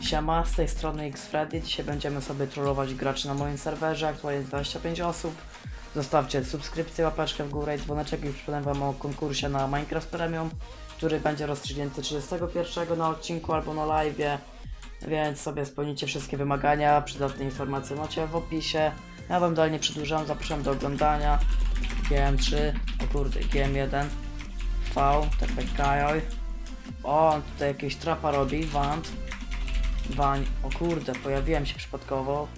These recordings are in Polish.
Siema, z tej strony Xfreddy. Dzisiaj będziemy sobie trollować graczy na moim serwerze. Aktualnie jest 25 osób. Zostawcie subskrypcję, łapeczkę w górę i dzwoneczek i przypomnę wam o konkursie na Minecraft Premium, który będzie rozstrzygnięty 31 na odcinku albo na live. Więc sobie spełnicie wszystkie wymagania. Przydatne informacje macie w opisie. Ja wam dalej nie przedłużam, zapraszam do oglądania. GM3, o kurde, GM1, V, TPK. O, on tutaj jakieś trapa robi, Wand. Wań, o kurde, pojawiłem się przypadkowo.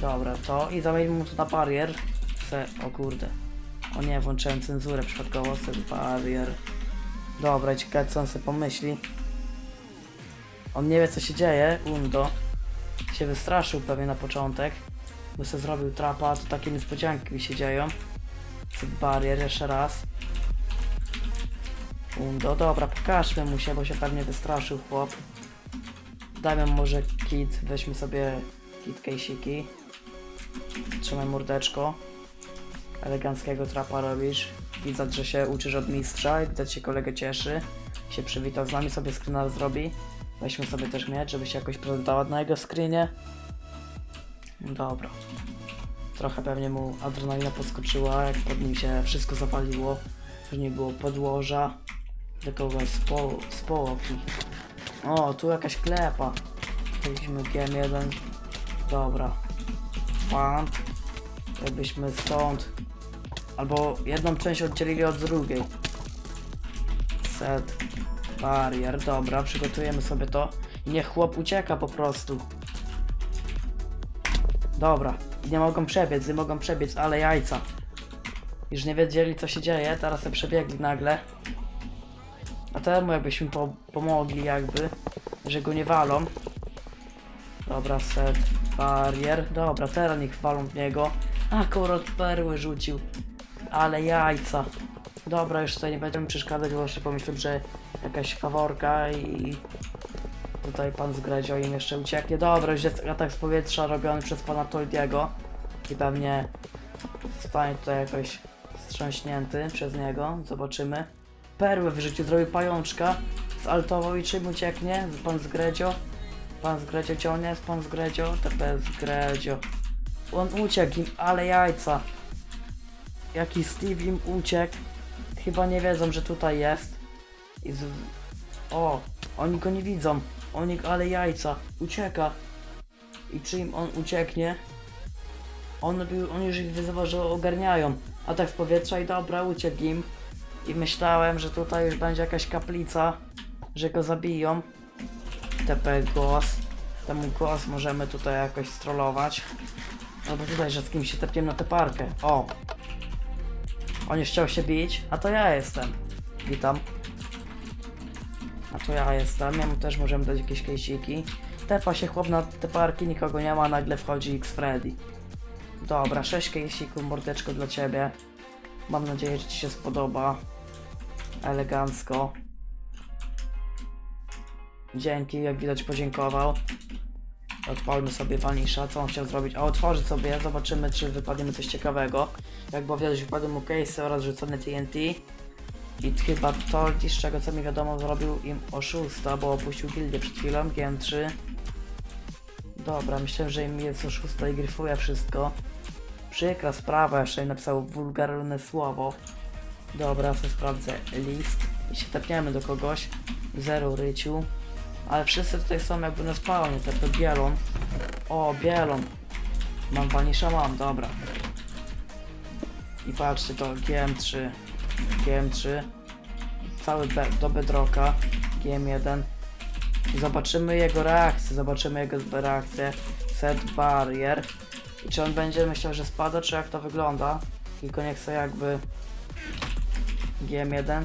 Dobra, to i zamienimy mu tu na barier. Se, o kurde. O nie, włączyłem cenzurę przypadkowo, se barier. Dobra, ciekawe co on sobie pomyśli. On nie wie co się dzieje, Undo. Się wystraszył pewnie na początek. Bo sobie zrobił trapa, to takie niespodzianki mi się dzieją. Set barier jeszcze raz. Undo, dobra, pokażmy mu się, bo się pewnie wystraszył chłop. Dajmy może kit, weźmy sobie kit kejsiki. Trzymaj mordeczko. Eleganckiego trapa robisz. Widać, że się uczysz od mistrza i widać się kolegę cieszy. Się przywitał z nami, sobie screena zrobi. Weźmy sobie też miecz, żeby się jakoś prezentowała na jego screenie. Dobra. Trochę pewnie mu adrenalina podskoczyła, jak pod nim się wszystko zapaliło. Później było podłoża. Do kogoś z. O, tu jakaś klepa. Mieliśmy GM1. Dobra. Fan. Jakbyśmy stąd. Albo jedną część oddzielili od drugiej. Set. Barier. Dobra, przygotujemy sobie to. Niech chłop ucieka po prostu. Dobra. Nie mogą przebiec, nie mogą przebiec, ale jajca. Już nie wiedzieli co się dzieje, teraz se przebiegli nagle. A temu jakbyśmy po pomogli jakby, że go nie walą. Dobra, set, barier. Dobra, teraz niech walą w niego. A, perły rzucił. Ale jajca. Dobra, już tutaj nie będziemy przeszkadzać, bo jeszcze pomyślę, że jakaś faworka i tutaj pan z im jeszcze ucieknie. Dobra, już jest atak z powietrza robiony przez pana Toldiego i pewnie zostanie tutaj jakoś wstrząśnięty przez niego. Zobaczymy. Perłę w życiu zrobił pajączka. Zaltował i czym ucieknie? Pan z Gredzio. Pan z Gredzio gdzie on jest? Pan z Gredzio? TP z Gredzio. On uciekł im, ale jajca. Jaki Steve im uciekł. Chyba nie wiedzą, że tutaj jest. I z... O, oni go nie widzą. Oni, ale jajca. Ucieka. I czy im on ucieknie? On, on już ich wyzywał, że ogarniają. Atak z powietrza i dobra, uciekł im. I myślałem, że tutaj już będzie jakaś kaplica, że go zabiją. TP głos. Temu głos możemy tutaj jakoś strollować. Albo tutaj, że z kimś się tepniemy na tę parkę. O! On już chciał się bić, a to ja jestem. Witam. A to ja jestem, jemu też możemy dać jakieś kejsiki. Tepa się chłop na te parki, nikogo nie ma, nagle wchodzi X-Freddy. Dobra, 6 kejsików, mordeczko dla ciebie. Mam nadzieję, że Ci się spodoba. Elegancko. Dzięki, jak widać podziękował. Odpalmy sobie Vanisha, co on chciał zrobić? A otworzyć sobie, zobaczymy czy wypadnie mu coś ciekawego. Jak było widać wypadły mu case oraz rzucone TNT. I chyba to, z czego co mi wiadomo, zrobił im oszusta, bo opuścił gildię przed chwilą, GM3. Dobra, myślę, że im jest oszusta i gryfuje wszystko. Przykra sprawa, jeszcze napisał wulgarne słowo. Dobra, sobie sprawdzę list i się tepniemy do kogoś. Zero ryciu. Ale wszyscy tutaj są jakby na spawnie, to bielon. O, bielon. Mam vanisha, mam, dobra. I patrzcie to, GM3. GM3. Cały be do bedrocka. GM1. I zobaczymy jego reakcję, zobaczymy jego reakcję. Set barrier. I czy on będzie myślał, że spada, czy jak to wygląda? Tylko nie chcę jakby... GM1.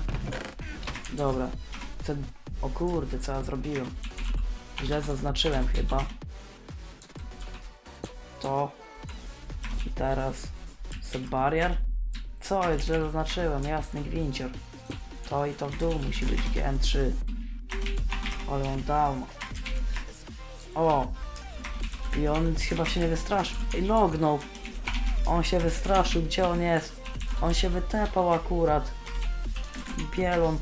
Dobra. Chcę... O kurde, co ja zrobiłem? Źle zaznaczyłem chyba. To. I teraz... Set barrier? Co jest? Źle zaznaczyłem, jasny gwincior. To i to w dół musi być GM3. Ale on down. O! I on chyba się nie wystraszył. I lognął. On się wystraszył, gdzie on jest? On się wytepał akurat. Bielon.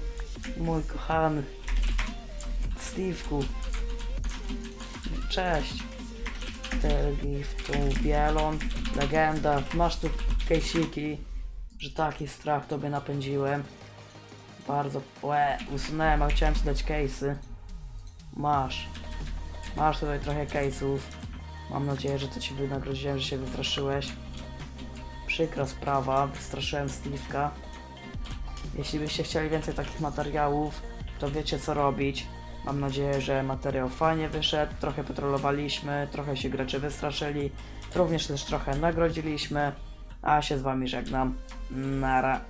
Mój kochany Steve'ku. Cześć. Telgiftu, Bielon, legenda. Masz tu kejsiki, że taki strach tobie napędziłem. Bardzo, łe, usunąłem, a chciałem ci dać case'y. Masz. Masz tutaj trochę case'ów. Mam nadzieję, że to ci wynagrodziłem, że się wystraszyłeś. Przykra sprawa, wystraszyłem Steve'ka. Jeśli byście chcieli więcej takich materiałów, to wiecie co robić. Mam nadzieję, że materiał fajnie wyszedł, trochę petrolowaliśmy, trochę się gracze wystraszyli, również też trochę nagrodziliśmy, a się z wami żegnam. Nara.